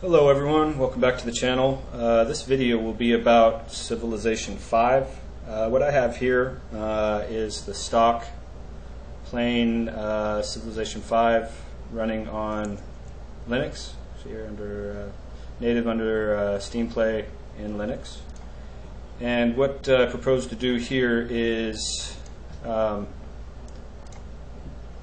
Hello everyone, welcome back to the channel. Uh, this video will be about Civilization 5. Uh, what I have here uh, is the stock plain uh, Civilization 5 running on Linux. So here under uh, native under uh, SteamPlay in Linux. And what I propose to do here is um,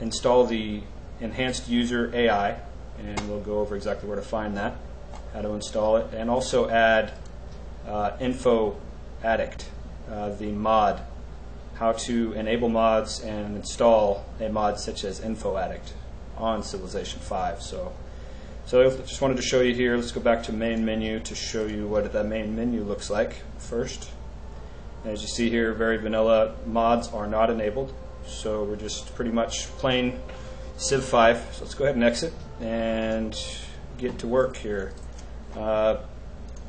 install the enhanced user AI and we'll go over exactly where to find that, how to install it, and also add uh, Info Addict, uh, the mod, how to enable mods and install a mod such as Info Addict on Civilization 5. So, so I just wanted to show you here. Let's go back to main menu to show you what that main menu looks like first. As you see here, very vanilla mods are not enabled, so we're just pretty much plain Civ 5. So let's go ahead and exit and get to work here. Uh,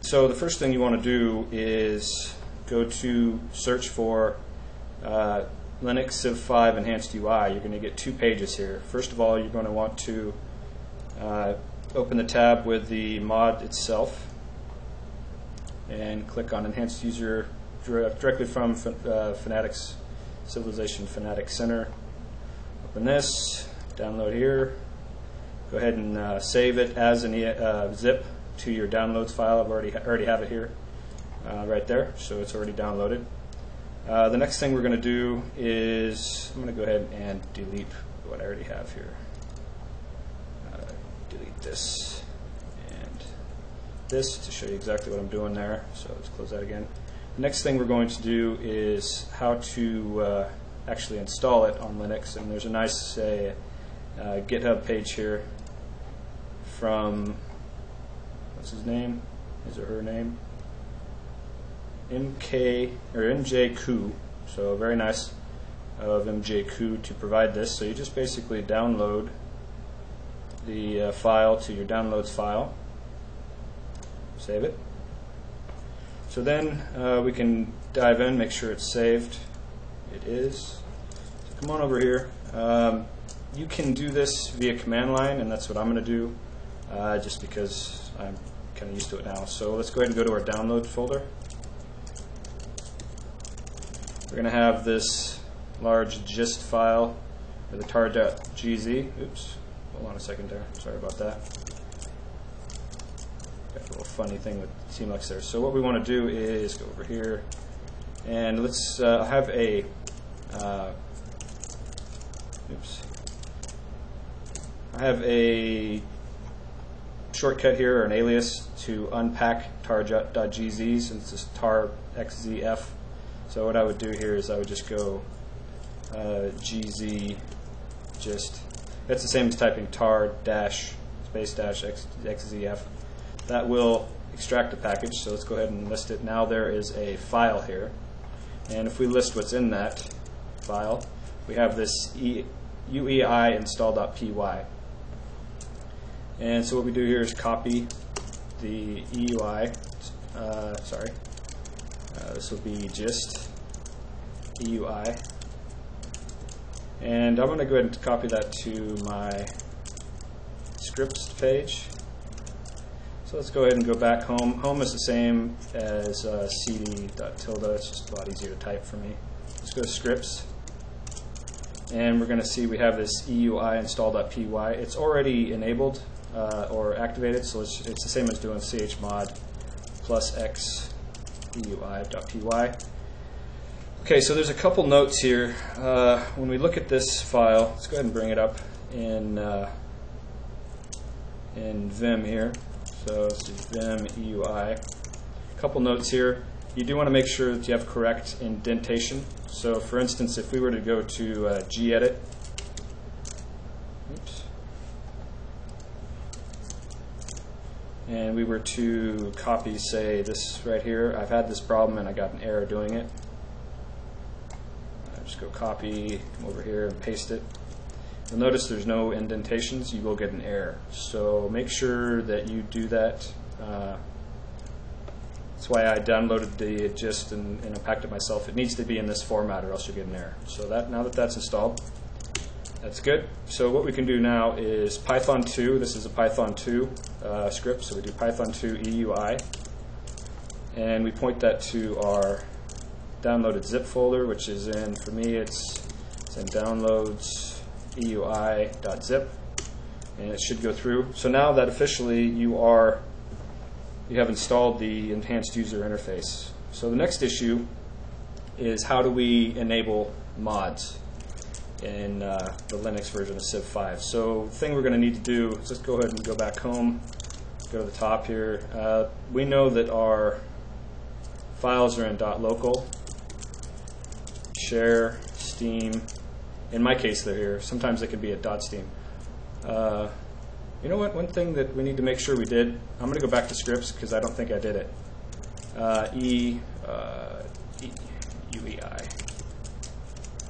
so the first thing you want to do is go to search for uh, Linux Civ 5 Enhanced UI. You're going to get two pages here. First of all, you're going to want to uh, open the tab with the mod itself and click on Enhanced User directly from uh, Fanatics Civilization Fanatic Center. Open this, download here, Go ahead and uh, save it as a uh, zip to your downloads file. I've already already have it here, uh, right there, so it's already downloaded. Uh, the next thing we're going to do is I'm going to go ahead and delete what I already have here. Uh, delete this and this to show you exactly what I'm doing there. So let's close that again. The next thing we're going to do is how to uh, actually install it on Linux, and there's a nice say, uh, GitHub page here from what's his name? His or her name? MK or MJ Koo. So very nice of MJ Koo to provide this. So you just basically download the uh, file to your downloads file, save it. So then uh, we can dive in, make sure it's saved. It is. So come on over here. Um, you can do this via command line, and that's what I'm going to do uh, just because I'm kind of used to it now. So let's go ahead and go to our download folder. We're going to have this large gist file for the tar.gz. Oops, hold on a second there. Sorry about that. Got a little funny thing with Tmux there. So what we want to do is go over here and let's uh, have a uh, oops. I have a shortcut here, or an alias, to unpack tar.gz, since it's tar xzf. So what I would do here is I would just go uh, gz just, that's the same as typing tar dash space dash xzf. That will extract the package, so let's go ahead and list it. Now there is a file here, and if we list what's in that file, we have this e, uei install.py. And so what we do here is copy the EUI, uh, sorry, uh, this will be gist EUI. And I'm going to go ahead and copy that to my scripts page. So let's go ahead and go back home. Home is the same as uh, cd.tilde. It's just a lot easier to type for me. Let's go to scripts. And we're going to see we have this EUI install.py. It's already enabled uh, or activated. So it's, it's the same as doing chmod plus x eui.py. Okay, so there's a couple notes here. Uh, when we look at this file, let's go ahead and bring it up in uh, in Vim here. So this is Vim EUI. A couple notes here. You do want to make sure that you have correct indentation. So for instance, if we were to go to uh, gedit and we were to copy, say, this right here, I've had this problem and I got an error doing it. I just go copy, come over here and paste it. You'll notice there's no indentations, you will get an error. So make sure that you do that. Uh, that's why I downloaded the gist and, and unpacked it myself. It needs to be in this format or else you'll get an error. So that now that that's installed, That's good. So what we can do now is Python 2. This is a Python 2 uh, script. So we do Python 2 EUI. And we point that to our downloaded zip folder, which is in, for me, it's, it's in downloads EUI.zip. And it should go through. So now that officially you are, you have installed the enhanced user interface. So the next issue is how do we enable mods in uh, the Linux version of Civ 5. So the thing we're going to need to do is just go ahead and go back home, go to the top here. Uh, we know that our files are in .local, share, Steam. In my case, they're here. Sometimes they could be at .steam. Uh, you know what? One thing that we need to make sure we did, I'm going to go back to scripts because I don't think I did it. Uh, e, uh.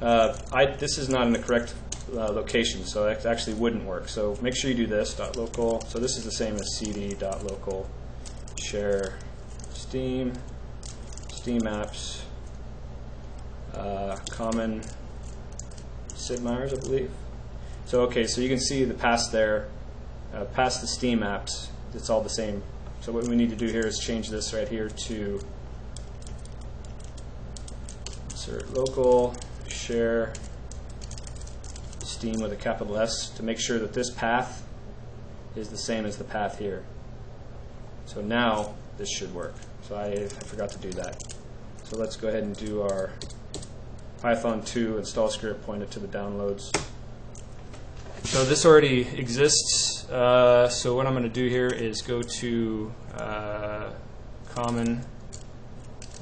Uh, I, this is not in the correct uh, location, so that actually wouldn't work. So make sure you do this, dot .local. So this is the same as cd dot .local share Steam, Steam apps, uh, common Sid Meier's, I believe. So okay, so you can see the pass there, uh, past the Steam apps, it's all the same. So what we need to do here is change this right here to insert local share Steam with a capital S to make sure that this path is the same as the path here. So now this should work. So I, I forgot to do that. So let's go ahead and do our Python 2 install script pointed to the downloads. So this already exists. Uh, so what I'm going to do here is go to uh, common,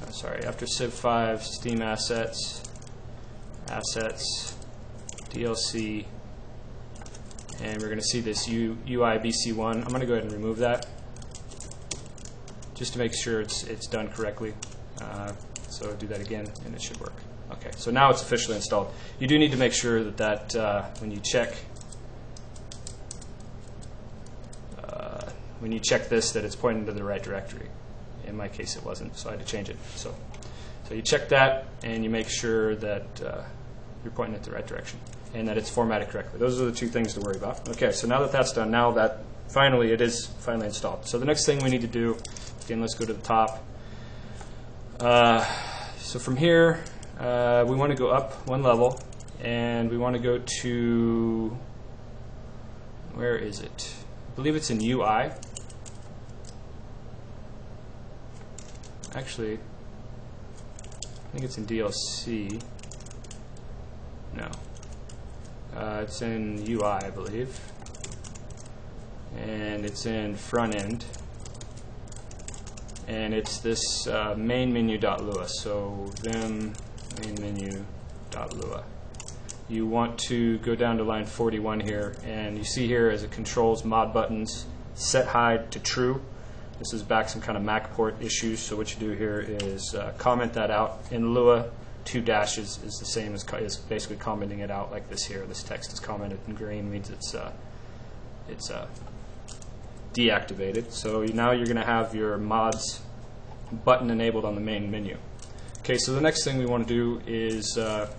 uh, sorry, after Civ 5, Steam assets, assets, DLC, and we're going to see this U, UI BC1. I'm going to go ahead and remove that just to make sure it's, it's done correctly. Uh, so do that again and it should work. Okay, so now it's officially installed. You do need to make sure that, that uh, when you check uh, when you check this that it's pointing to the right directory. In my case it wasn't, so I had to change it. So, so you check that and you make sure that uh, you're pointing it the right direction and that it's formatted correctly. Those are the two things to worry about. Okay, so now that that's done, now that finally it is finally installed. So the next thing we need to do, again, let's go to the top. Uh, so from here, uh, we want to go up one level, and we want to go to, where is it? I believe it's in UI. Actually, I think it's in DLC. No. Uh, it's in UI, I believe. And it's in front end. And it's this uh, main menu.lua. So vim main menu.lua. You want to go down to line 41 here, and you see here as it controls mod buttons, set hide to true. This is back some kind of Mac port issues, so what you do here is uh, comment that out. In Lua, two dashes is the same as is basically commenting it out like this here. This text is commented in green, means it's uh, it's uh, deactivated. So now you're going to have your mods button enabled on the main menu. Okay, so the next thing we want to do is uh,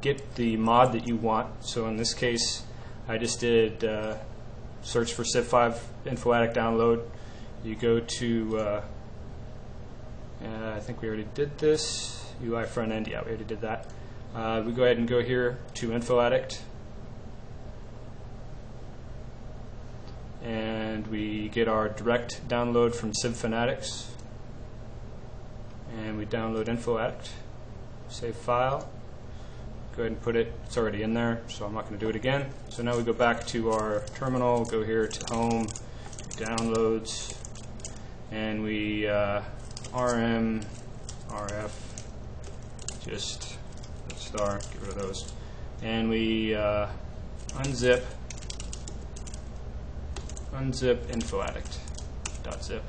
get the mod that you want. So in this case, I just did uh, search for Civ5 Info-Addict download. You go to, uh, uh I think we already did this, UI front end, yeah, we already did that. Uh, we go ahead and go here to Info-Addict. And we get our direct download from Civ Fanatics and we download info-addict, save file, go ahead and put it, it's already in there, so I'm not going to do it again. So now we go back to our terminal, go here to home, downloads, and we uh, rm, rf, just star, get rid of those, and we uh, unzip, unzip info-addict.zip,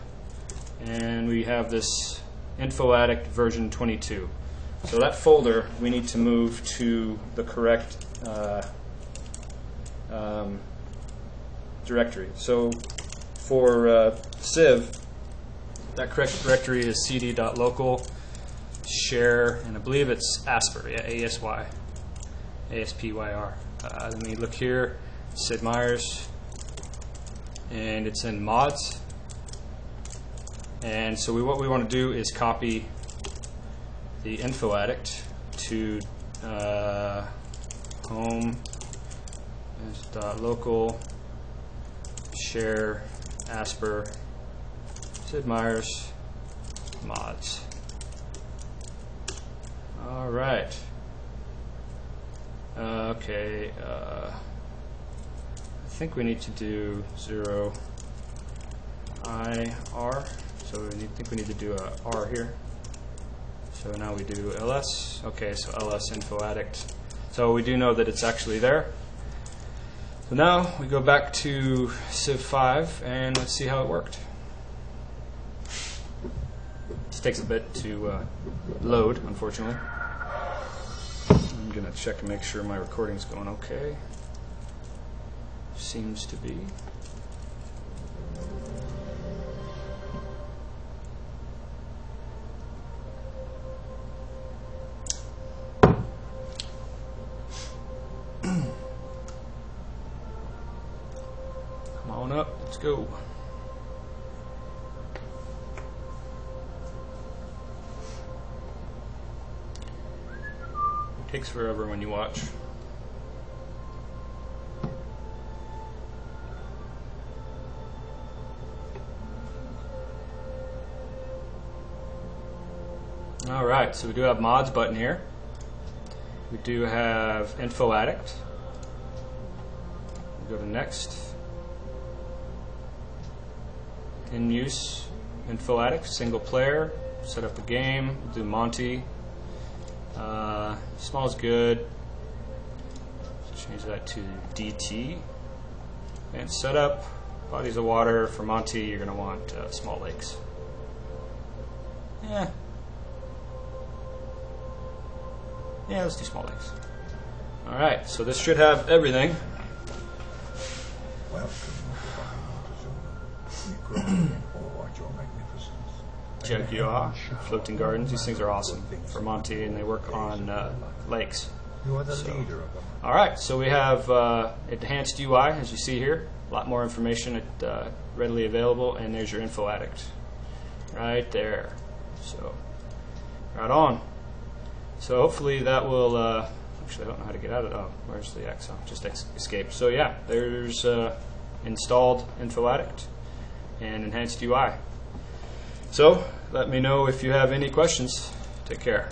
and we have this InfoAddict version 22. So that folder, we need to move to the correct uh, um, directory. So for uh, Civ, that correct directory is cd.local share, and I believe it's Aspyr, yeah, ASY, ASPYR. Uh, let me look here, Sid Meier's, and it's in mods. And so we, what we want to do is copy the info addict to uh, home dot local share Aspyr Sid Meier's mods. All right. Uh, okay. Uh, I think we need to do zero IR. So we need, think we need to do a R here. So now we do ls. Okay, so ls info addict. So we do know that it's actually there. So now we go back to Civ 5 and let's see how it worked. This takes a bit to uh, load, unfortunately. To check and make sure my recording's going okay. Seems to be. Takes forever when you watch. All right, so we do have mods button here. We do have info addict. We go to next. In use info addict, single player, set up a game, do Monty. Uh, small is good. Change that to DT. And setup, bodies of water. For Monty, you're going to want uh, small lakes. Yeah. Yeah, let's do small lakes. All right, so this should have everything. Welcome, We grow in awe at your magnificence. Jaguar, floating gardens. These things are awesome for Monty, and they work on uh, lakes. You are the So- leader of them. All right, so we have uh, enhanced UI, as you see here. A lot more information at, uh, readily available, and there's your info addict, right there. So, right on. So hopefully that will. Uh, actually, I don't know how to get out of it. Oh, where's the X? Oh, just ex- escape. So yeah, there's uh, installed info addict and enhanced UI. So let me know if you have any questions. Take care.